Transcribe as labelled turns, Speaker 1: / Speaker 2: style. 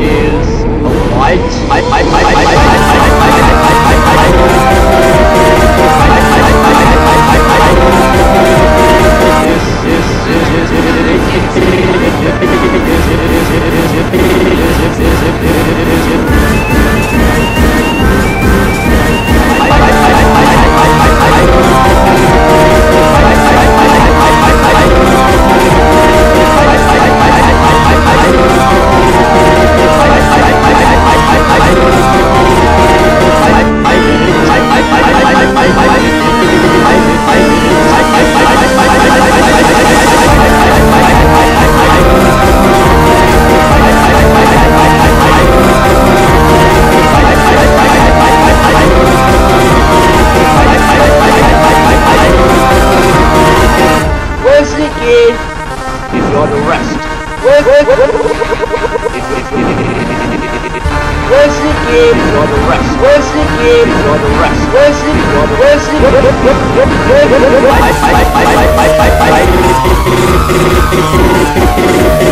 Speaker 1: is a light.
Speaker 2: kid for the rest? Where's the kid for the rest? Where's the for the where's the I I I I
Speaker 3: I I I I